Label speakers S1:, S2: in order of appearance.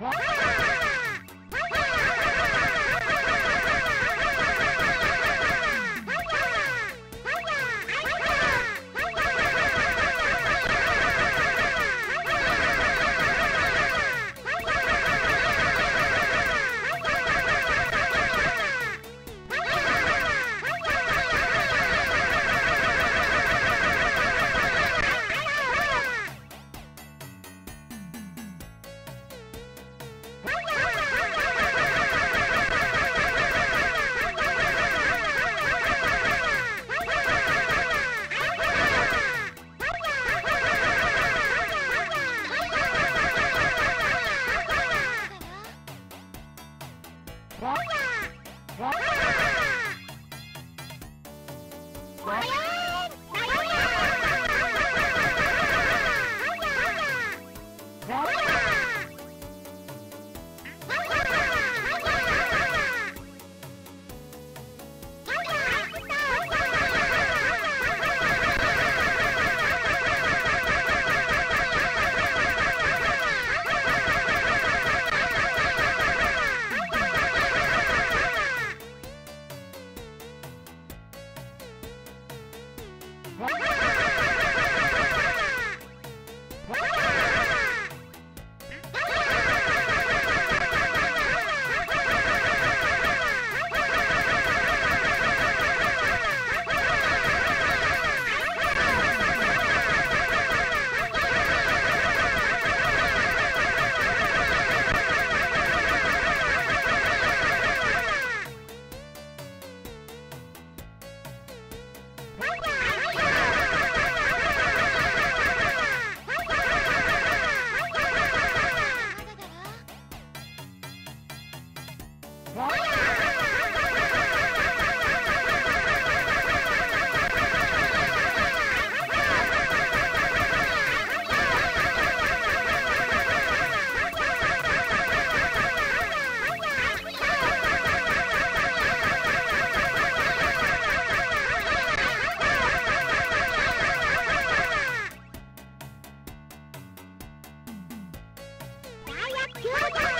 S1: Wow! Ah!
S2: Wow! Woo!
S3: yeah.